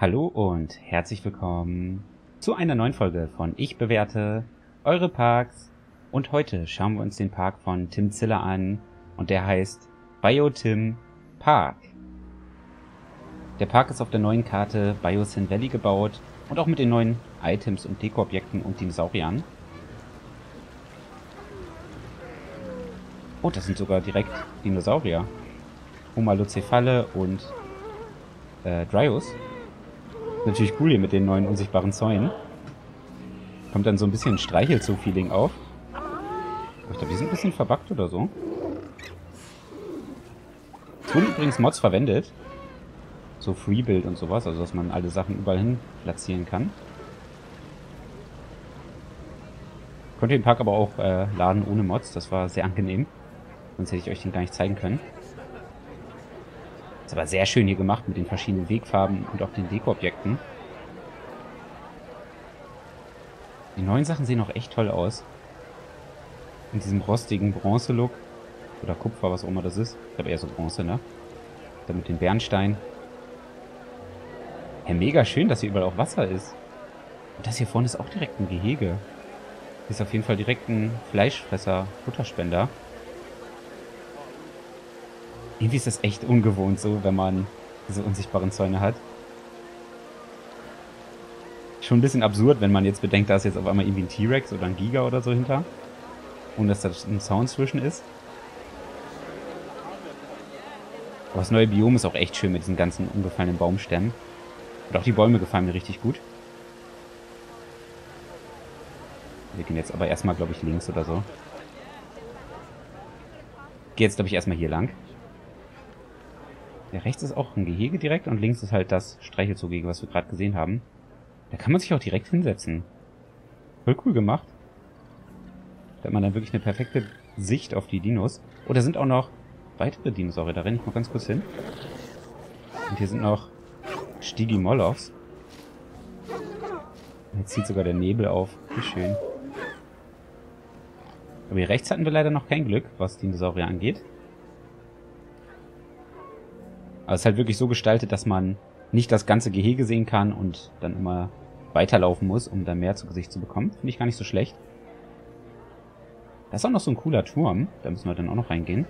Hallo und herzlich willkommen zu einer neuen Folge von Ich bewerte eure Parks. Und heute schauen wir uns den Park von Tim Ziller an und der heißt Biotim Park. Der Park ist auf der neuen Karte Biosyn Valley gebaut und auch mit den neuen Items und Dekoobjekten und Dinosauriern. Oh, das sind sogar direkt Dinosaurier. Homalocephale und äh, Dryos. Natürlich cool hier mit den neuen unsichtbaren Zäunen. Kommt dann so ein bisschen Streichelzoo-Feeling auf. Ich glaube, die sind ein bisschen verbuggt oder so. Es wurden übrigens Mods verwendet. So Freebuild und sowas, also dass man alle Sachen überall hin platzieren kann. Konnte den Park aber auch äh, laden ohne Mods, das war sehr angenehm. Sonst hätte ich euch den gar nicht zeigen können. Ist aber sehr schön hier gemacht mit den verschiedenen Wegfarben und auch den Dekoobjekten. Die neuen Sachen sehen auch echt toll aus. In diesem rostigen Bronze-Look. Oder Kupfer, was auch immer das ist. Ich glaube eher so Bronze, ne? Dann mit dem Bernstein. Ja, mega schön, dass hier überall auch Wasser ist. Und das hier vorne ist auch direkt ein Gehege. Hier ist auf jeden Fall direkt ein Fleischfresser, Futterspender. Irgendwie ist das echt ungewohnt so, wenn man diese unsichtbaren Zäune hat. Schon ein bisschen absurd, wenn man jetzt bedenkt, da ist jetzt auf einmal irgendwie ein T-Rex oder ein Giga oder so hinter. Und dass da ein Zaun zwischen ist. Aber das neue Biom ist auch echt schön mit diesen ganzen umgefallenen Baumstämmen. Und auch die Bäume gefallen mir richtig gut. Wir gehen jetzt aber erstmal, glaube ich, links oder so. Gehe jetzt, glaube ich, erstmal hier lang. Ja, rechts ist auch ein Gehege direkt und links ist halt das Streichelzoo-Gehege, was wir gerade gesehen haben. Da kann man sich auch direkt hinsetzen. Voll cool gemacht. Da hat man dann wirklich eine perfekte Sicht auf die Dinos. Oh, da sind auch noch weitere Dinosaurier. Da renne ich mal ganz kurz hin. Und hier sind noch Stigi-Molovs. Jetzt zieht sogar der Nebel auf. Wie schön. Aber hier rechts hatten wir leider noch kein Glück, was Dinosaurier angeht. Aber es ist halt wirklich so gestaltet, dass man nicht das ganze Gehege sehen kann und dann immer weiterlaufen muss, um dann mehr zu Gesicht zu bekommen. Finde ich gar nicht so schlecht. Da ist auch noch so ein cooler Turm. Da müssen wir dann auch noch reingehen.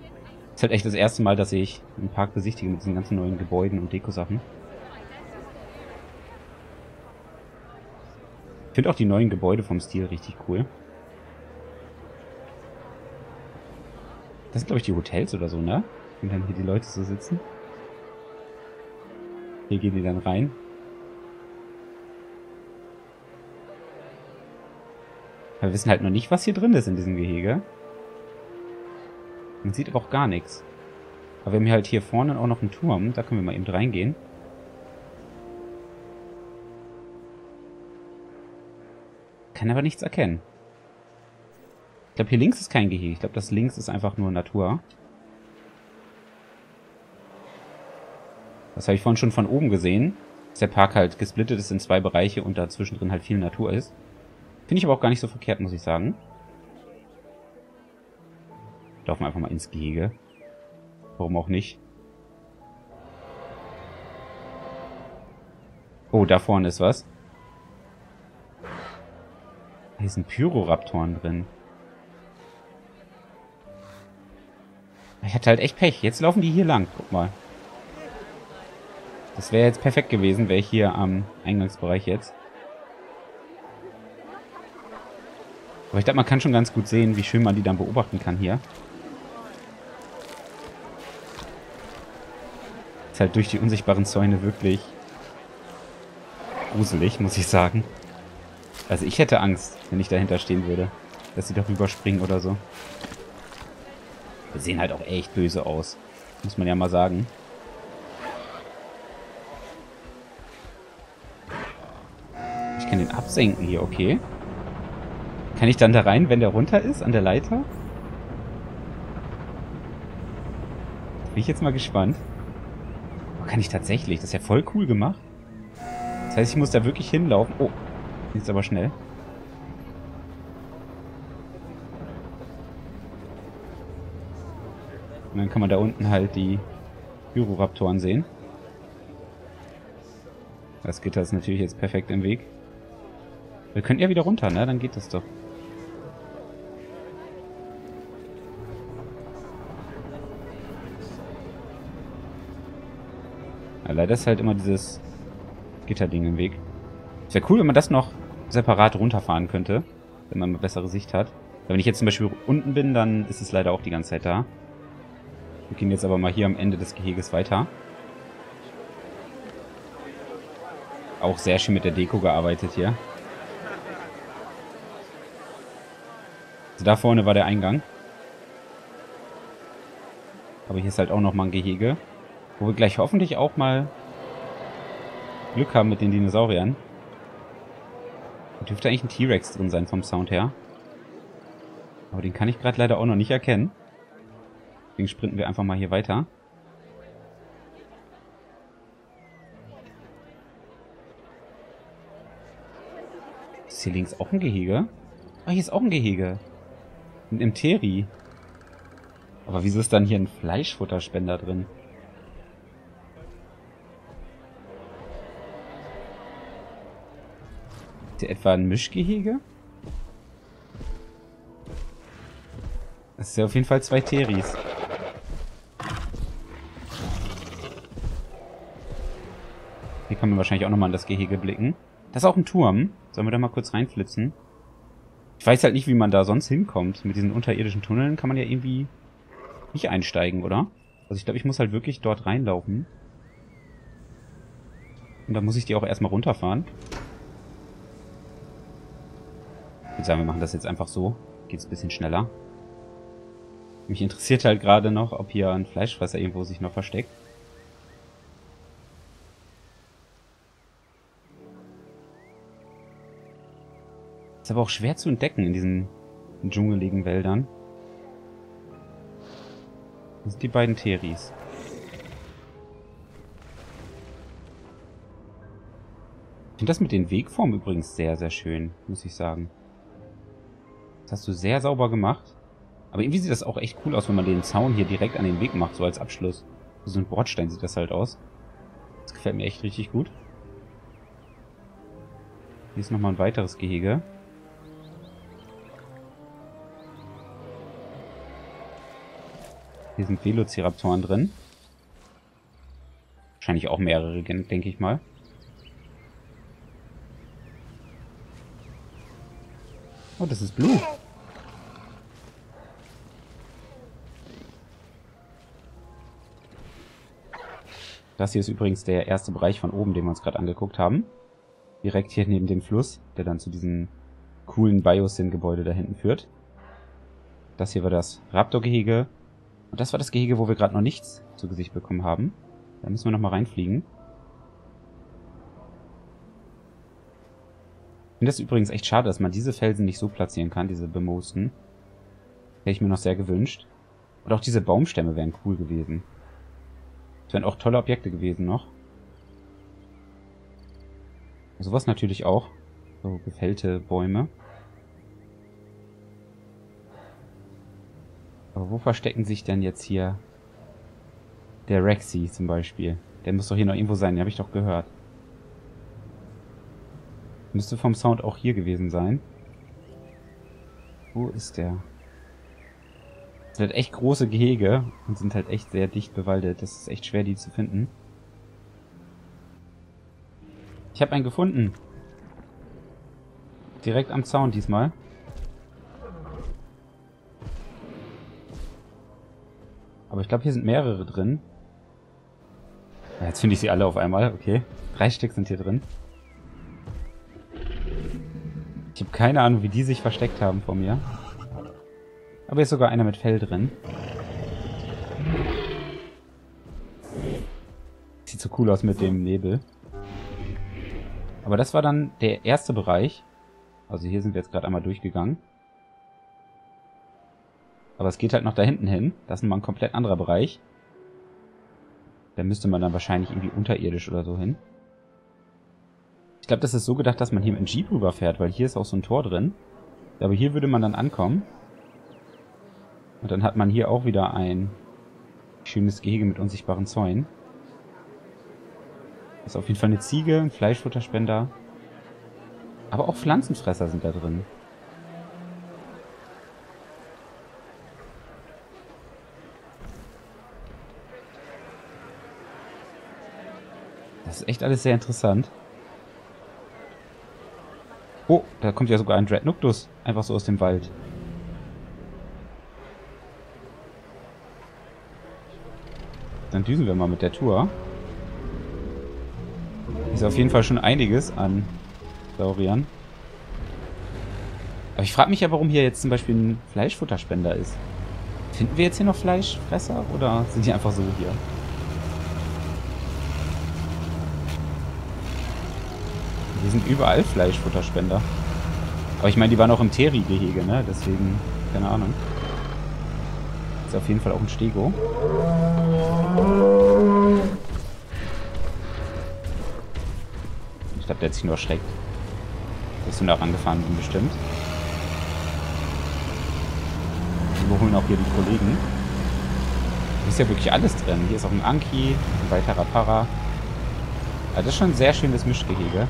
Das ist halt echt das erste Mal, dass ich einen Park besichtige mit diesen ganzen neuen Gebäuden und Dekosachen. Ich finde auch die neuen Gebäude vom Stil richtig cool. Das sind, glaube ich, die Hotels oder so, ne? Und dann hier die Leute so sitzen. Hier gehen die dann rein. wir wissen halt noch nicht, was hier drin ist in diesem Gehege. Man sieht aber auch gar nichts. Aber wir haben hier halt hier vorne auch noch einen Turm. Da können wir mal eben reingehen. Kann aber nichts erkennen. Ich glaube, hier links ist kein Gehege. Ich glaube, das links ist einfach nur Natur. Das habe ich vorhin schon von oben gesehen. Dass der Park halt gesplittet ist in zwei Bereiche und dazwischen drin halt viel Natur ist. Finde ich aber auch gar nicht so verkehrt, muss ich sagen. Laufen wir einfach mal ins Gehege. Warum auch nicht? Oh, da vorne ist was. Hier sind Pyroraptoren drin. Ich hatte halt echt Pech. Jetzt laufen die hier lang. Guck mal. Das wäre jetzt perfekt gewesen, wäre ich hier am Eingangsbereich jetzt. Aber ich glaube, man kann schon ganz gut sehen, wie schön man die dann beobachten kann hier. Ist halt durch die unsichtbaren Zäune wirklich gruselig, muss ich sagen. Also ich hätte Angst, wenn ich dahinter stehen würde. Dass sie darüber springen oder so. Wir sehen halt auch echt böse aus. Muss man ja mal sagen. Kann den absenken hier, okay. Kann ich dann da rein, wenn der runter ist, an der Leiter? Bin ich jetzt mal gespannt. Oh, kann ich tatsächlich. Das ist ja voll cool gemacht. Das heißt, ich muss da wirklich hinlaufen. Oh, jetzt aber schnell. Und dann kann man da unten halt die Pyroraptoren sehen. Das Gitter ist natürlich jetzt perfekt im Weg. Wir können ja wieder runter, ne? Dann geht das doch. Ja, leider ist halt immer dieses Gitterding im Weg. Wäre cool, wenn man das noch separat runterfahren könnte, wenn man eine bessere Sicht hat. Wenn ich jetzt zum Beispiel unten bin, dann ist es leider auch die ganze Zeit da. Wir gehen jetzt aber mal hier am Ende des Geheges weiter. Auch sehr schön mit der Deko gearbeitet hier. Also da vorne war der Eingang. Aber hier ist halt auch nochmal ein Gehege. Wo wir gleich hoffentlich auch mal Glück haben mit den Dinosauriern. Da dürfte eigentlich ein T-Rex drin sein vom Sound her. Aber den kann ich gerade leider auch noch nicht erkennen. Deswegen sprinten wir einfach mal hier weiter. Ist hier links auch ein Gehege? Ah, hier ist auch ein Gehege. Ein Imteri. Aber wieso ist dann hier ein Fleischfutterspender drin? Ist hier etwa ein Mischgehege? Das ist ja auf jeden Fall zwei Teris. Hier kann man wahrscheinlich auch nochmal in das Gehege blicken. Das ist auch ein Turm. Sollen wir da mal kurz reinflitzen? Ich weiß halt nicht, wie man da sonst hinkommt. Mit diesen unterirdischen Tunneln kann man ja irgendwie nicht einsteigen, oder? Also ich glaube, ich muss halt wirklich dort reinlaufen. Und dann muss ich die auch erstmal runterfahren. Ich würde sagen, wir machen das jetzt einfach so. Geht's ein bisschen schneller. Mich interessiert halt gerade noch, ob hier ein Fleischfresser irgendwo sich noch versteckt. Ist aber auch schwer zu entdecken in diesen dschungeligen Wäldern. Das sind die beiden Teris. Ich finde das mit den Wegformen übrigens sehr, sehr schön, muss ich sagen. Das hast du sehr sauber gemacht. Aber irgendwie sieht das auch echt cool aus, wenn man den Zaun hier direkt an den Weg macht, so als Abschluss. So ein Bordstein sieht das halt aus. Das gefällt mir echt richtig gut. Hier ist nochmal ein weiteres Gehege. Hier sind Velociraptoren drin. Wahrscheinlich auch mehrere, denke ich mal. Oh, das ist Blue. Das hier ist übrigens der erste Bereich von oben, den wir uns gerade angeguckt haben. Direkt hier neben dem Fluss, der dann zu diesem coolen Biosyn-Gebäude da hinten führt. Das hier war das Raptor-Gehege. Und das war das Gehege, wo wir gerade noch nichts zu Gesicht bekommen haben. Da müssen wir nochmal reinfliegen. Ich finde das übrigens echt schade, dass man diese Felsen nicht so platzieren kann, diese bemoosten. Hätte ich mir noch sehr gewünscht. Und auch diese Baumstämme wären cool gewesen. Das wären auch tolle Objekte gewesen noch. Sowas natürlich auch. So gefällte Bäume. Aber wo verstecken sich denn jetzt hier der Rexy zum Beispiel? Der muss doch hier noch irgendwo sein, den habe ich doch gehört. Müsste vom Sound auch hier gewesen sein. Wo ist der? Das sind halt echt große Gehege und sind halt echt sehr dicht bewaldet. Das ist echt schwer, die zu finden. Ich habe einen gefunden. Direkt am Zaun diesmal. Aber ich glaube, hier sind mehrere drin. Ja, jetzt finde ich sie alle auf einmal. Okay. Drei Stück sind hier drin. Ich habe keine Ahnung, wie die sich versteckt haben vor mir. Aber hier ist sogar einer mit Fell drin. Sieht so cool aus mit dem Nebel. Aber das war dann der erste Bereich. Also hier sind wir jetzt gerade einmal durchgegangen. Aber es geht halt noch da hinten hin. Das ist mal ein komplett anderer Bereich. Da müsste man dann wahrscheinlich irgendwie unterirdisch oder so hin. Ich glaube, das ist so gedacht, dass man hier mit dem Jeep rüberfährt, weil hier ist auch so ein Tor drin. Aber hier würde man dann ankommen. Und dann hat man hier auch wieder ein schönes Gehege mit unsichtbaren Zäunen. Ist auf jeden Fall eine Ziege, ein Fleischfutterspender. Aber auch Pflanzenfresser sind da drin. Das ist echt alles sehr interessant. Oh, da kommt ja sogar ein Dreadnouctus. Einfach so aus dem Wald. Dann düsen wir mal mit der Tour. Ist auf jeden Fall schon einiges an Sauriern. Aber ich frage mich ja, warum hier jetzt zum Beispiel ein Fleischfutterspender ist. Finden wir jetzt hier noch Fleischfresser oder sind die einfach so hier? Hier sind überall Fleischfutterspender. Aber ich meine, die waren auch im Teri-Gehege, ne? Deswegen, keine Ahnung. Ist auf jeden Fall auch ein Stego. Ich glaube, der hat sich nur erschreckt. Dass du da rangefahren bin, bestimmt. Wir holen auch hier die Kollegen. Hier ist ja wirklich alles drin. Hier ist auch ein Anki, ein weiterer Para. Also das ist schon ein sehr schönes Mischgehege.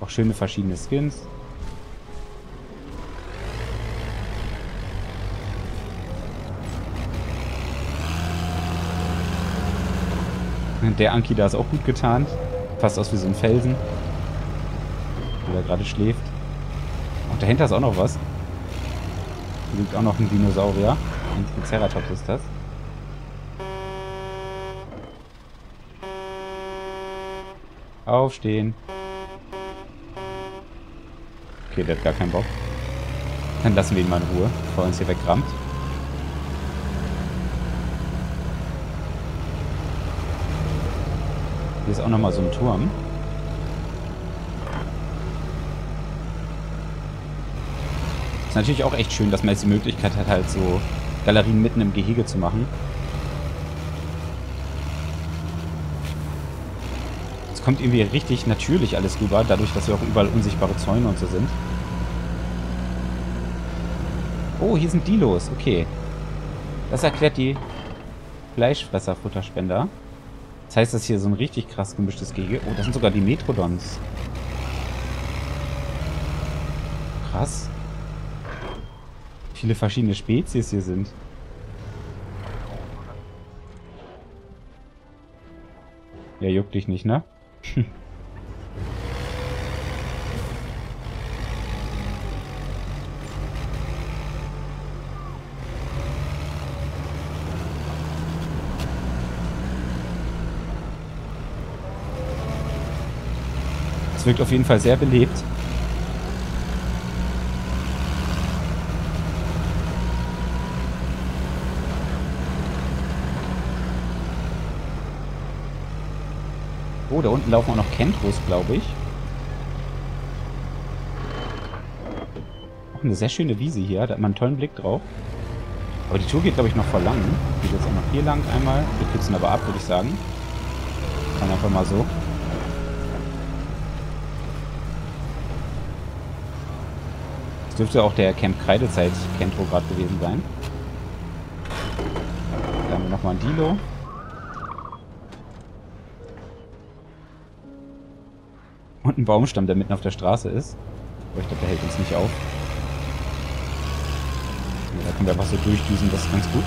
Auch schöne verschiedene Skins. Der Anki da ist auch gut getarnt. Fast aus wie so ein Felsen. Wo er gerade schläft. Und dahinter ist auch noch was. Hier liegt auch noch ein Dinosaurier. Ein Triceratops ist das. Aufstehen. Okay, der hat gar keinen Bock. Dann lassen wir ihn mal in Ruhe, bevor er uns hier wegrammt. Hier ist auch nochmal so ein Turm. Ist natürlich auch echt schön, dass man jetzt die Möglichkeit hat, halt so Galerien mitten im Gehege zu machen. Es kommt irgendwie richtig natürlich alles rüber, dadurch, dass wir auch überall unsichtbare Zäune und so sind. Oh, hier sind Dilos. Okay. Das erklärt die Fleischfresser-Futterspender. Das heißt, das ist hier so ein richtig krass gemischtes Gehege. Oh, das sind sogar die Metrodons. Krass. Viele verschiedene Spezies hier sind. Ja, juckt dich nicht, ne? Es wirkt auf jeden Fall sehr belebt. Oh, da unten laufen auch noch Kentros, glaube ich. Auch eine sehr schöne Wiese hier. Da hat man einen tollen Blick drauf. Aber die Tour geht, glaube ich, noch voll lang. Geht jetzt auch noch hier lang einmal. Wir kürzen aber ab, würde ich sagen. Dann einfach mal so. dürfte auch der Camp Kreidezeit Kentro gerade gewesen sein. Da haben wir nochmal ein Dilo. Ein Baumstamm, der mitten auf der Straße ist. Aber ich glaube, der hält uns nicht auf. Ja, da können wir einfach so durchdüsen, das ist ganz gut.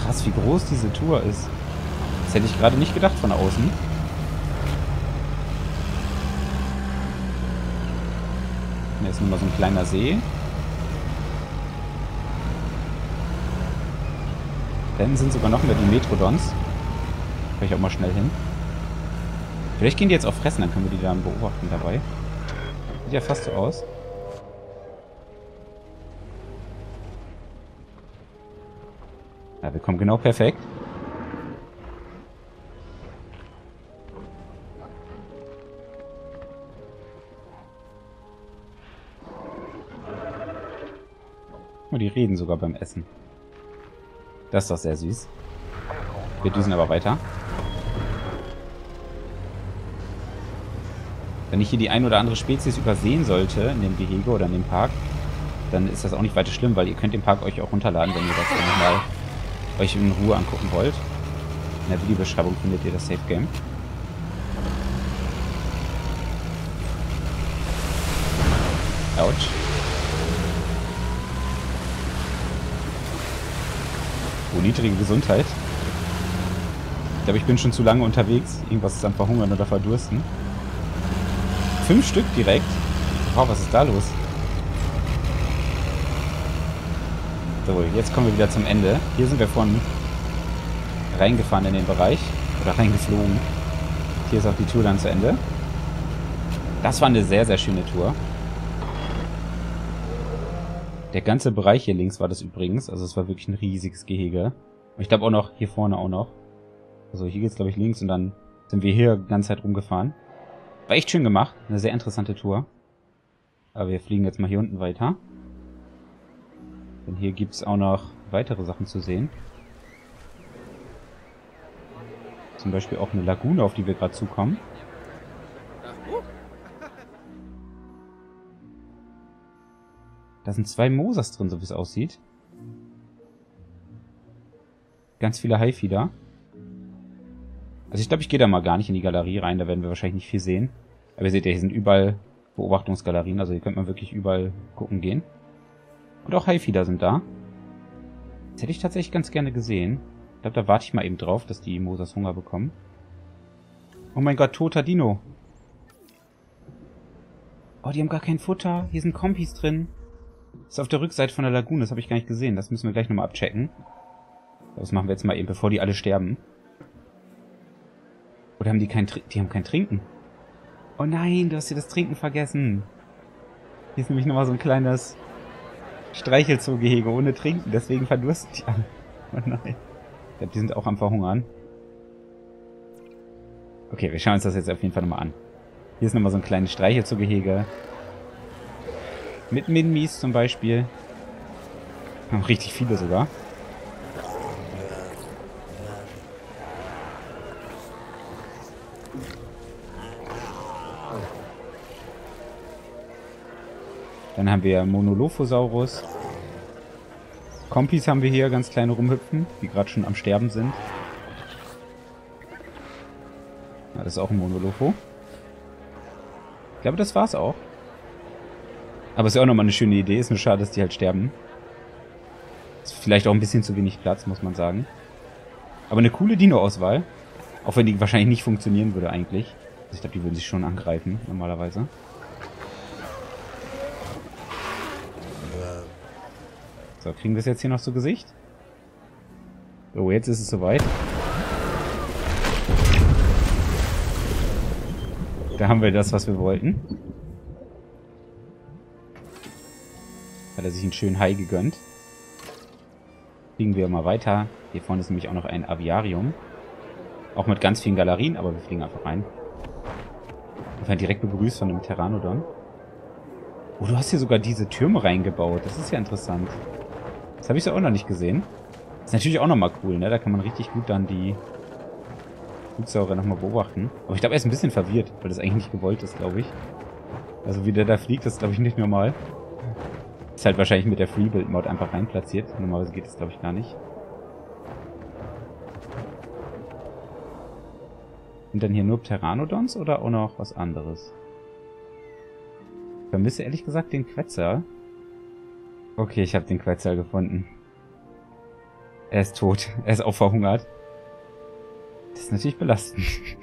Krass, wie groß diese Tour ist. Das hätte ich gerade nicht gedacht von außen. Hier ist nochmal so ein kleiner See. Da hinten sind sogar noch mehr die Metrodons. Kann ich auch mal schnell hin. Vielleicht gehen die jetzt auch fressen, dann können wir die dann beobachten dabei. Sieht ja fast so aus. Ja, wir kommen genau perfekt. Oh, die reden sogar beim Essen. Das ist doch sehr süß. Wir düsen aber weiter. Wenn ich hier die ein oder andere Spezies übersehen sollte in dem Gehege oder in dem Park, dann ist das auch nicht weiter schlimm, weil ihr könnt den Park euch auch runterladen, wenn ihr das dann nochmal euch in Ruhe angucken wollt. In der Videobeschreibung findet ihr das Safe Game. Autsch. Oh, niedrige Gesundheit. Glaube, ich bin schon zu lange unterwegs. Irgendwas ist am Verhungern oder Verdursten. Fünf Stück direkt. Wow, was ist da los? So, jetzt kommen wir wieder zum Ende. Hier sind wir von reingefahren in den Bereich. Oder reingeflogen. Hier ist auch die Tour dann zu Ende. Das war eine sehr, sehr schöne Tour. Der ganze Bereich hier links war das übrigens. Also es war wirklich ein riesiges Gehege. Und ich glaube auch noch hier vorne auch noch. Also hier geht's glaube ich links und dann sind wir hier die ganze Zeit rumgefahren. War echt schön gemacht. Eine sehr interessante Tour. Aber wir fliegen jetzt mal hier unten weiter. Denn hier gibt's auch noch weitere Sachen zu sehen. Zum Beispiel auch eine Lagune, auf die wir gerade zukommen. Da sind zwei Mosas drin, so wie es aussieht. Ganz viele Haifieder. Also ich glaube, ich gehe da mal gar nicht in die Galerie rein, da werden wir wahrscheinlich nicht viel sehen. Aber ihr seht ja, hier sind überall Beobachtungsgalerien, also hier könnte man wirklich überall gucken gehen. Und auch Haifieder sind da. Das hätte ich tatsächlich ganz gerne gesehen. Ich glaube, da warte ich mal eben drauf, dass die Mosas Hunger bekommen. Oh mein Gott, toter Dino. Oh, die haben gar kein Futter. Hier sind Kompis drin. Das ist auf der Rückseite von der Lagune, das habe ich gar nicht gesehen. Das müssen wir gleich nochmal abchecken. Das machen wir jetzt mal eben, bevor die alle sterben. Oder haben die kein Tr Die haben kein Trinken. Oh nein, du hast hier das Trinken vergessen. Hier ist nämlich nochmal so ein kleines Streichelzoogehege ohne Trinken. Deswegen verdursten die alle. Oh nein. Ich glaube, die sind auch am Verhungern. Okay, wir schauen uns das jetzt auf jeden Fall nochmal an. Hier ist nochmal so ein kleines Streichelzoogehege. Mit Minmis zum Beispiel. Haben richtig viele sogar. Dann haben wir Monolophosaurus. Kompis haben wir hier, ganz kleine rumhüpfen, die gerade schon am Sterben sind. Ja, das ist auch ein Monolopho. Ich glaube, das war's auch. Aber ist ja auch nochmal eine schöne Idee. Ist nur schade, dass die halt sterben. Ist vielleicht auch ein bisschen zu wenig Platz, muss man sagen. Aber eine coole Dino-Auswahl. Auch wenn die wahrscheinlich nicht funktionieren würde eigentlich. Also ich glaube, die würden sich schon angreifen, normalerweise. So, kriegen wir es jetzt hier noch zu Gesicht? So, jetzt ist es soweit. Da haben wir das, was wir wollten. Hat er sich einen schönen Hai gegönnt. Fliegen wir mal weiter. Hier vorne ist nämlich auch noch ein Aviarium. Auch mit ganz vielen Galerien, aber wir fliegen einfach rein. Wir werden direkt begrüßt von einem Pteranodon. Oh, du hast hier sogar diese Türme reingebaut. Das ist ja interessant. Das habe ich so auch noch nicht gesehen. Ist natürlich auch nochmal cool, ne? Da kann man richtig gut dann die Flugsaurier nochmal beobachten. Aber ich glaube, er ist ein bisschen verwirrt, weil das eigentlich nicht gewollt ist, glaube ich. Also wie der da fliegt, das ist, glaube ich, nicht normal. Ist halt wahrscheinlich mit der Freebuild-Mod einfach rein platziert. Normalerweise geht das, glaube ich, gar nicht. Sind dann hier nur Pteranodons oder auch noch was anderes? Ich vermisse ehrlich gesagt den Quetzer. Okay, ich habe den Quetzer gefunden. Er ist tot. Er ist auch verhungert. Das ist natürlich belastend.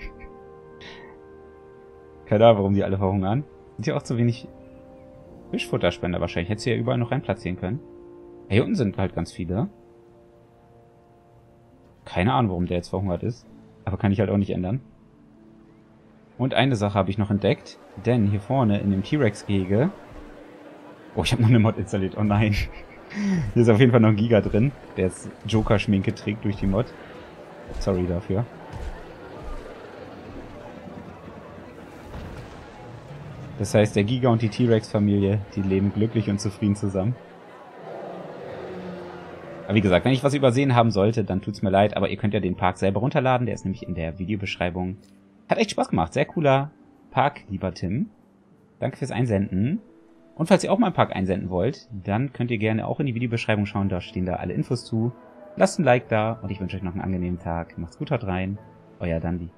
Keine Ahnung, warum die alle verhungern. Sind hier auch zu wenig Fischfutterspender wahrscheinlich. Hättest du ja überall noch rein platzieren können. Hier unten sind halt ganz viele. Keine Ahnung, warum der jetzt verhungert ist. Aber kann ich halt auch nicht ändern. Und eine Sache habe ich noch entdeckt. Denn hier vorne in dem T-Rex-Gehege... Oh, ich habe noch eine Mod installiert. Oh nein. Hier ist auf jeden Fall noch ein Giga drin, der jetzt Joker-Schminke trägt durch die Mod. Sorry dafür. Das heißt, der Giga und die T-Rex-Familie, die leben glücklich und zufrieden zusammen. Aber wie gesagt, wenn ich was übersehen haben sollte, dann tut's mir leid, aber ihr könnt ja den Park selber runterladen, der ist nämlich in der Videobeschreibung. Hat echt Spaß gemacht, sehr cooler Park, lieber Tim. Danke fürs Einsenden. Und falls ihr auch mal einen Park einsenden wollt, dann könnt ihr gerne auch in die Videobeschreibung schauen, da stehen da alle Infos zu. Lasst ein Like da und ich wünsche euch noch einen angenehmen Tag. Macht's gut, haut rein. Euer Dandy.